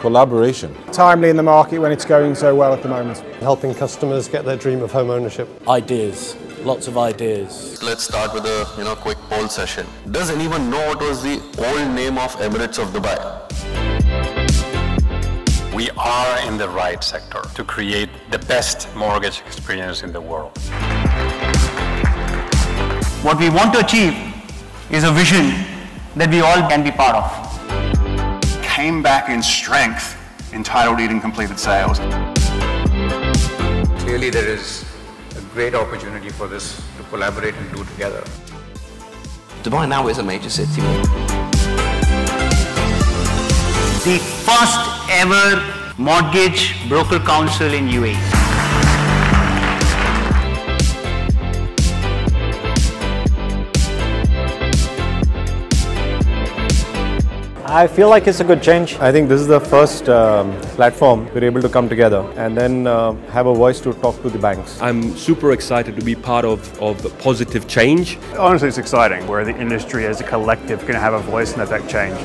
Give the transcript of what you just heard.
Collaboration. Timely in the market when it's going so well at the moment. Helping customers get their dream of home ownership. Ideas, lots of ideas. Let's start with a you know quick poll session. Does anyone know what was the old name of Emirates of Dubai? We are in the right sector to create the best mortgage experience in the world. What we want to achieve is a vision that we all can be part of. Came back in strength in title deed and completed sales. Clearly there is a great opportunity for this to collaborate and do together. Dubai now is a major city. The first ever mortgage broker council in UAE. I feel like it's a good change. I think this is the first um, platform we're able to come together and then uh, have a voice to talk to the banks. I'm super excited to be part of, of positive change. Honestly, it's exciting where the industry as a collective can have a voice and affect change.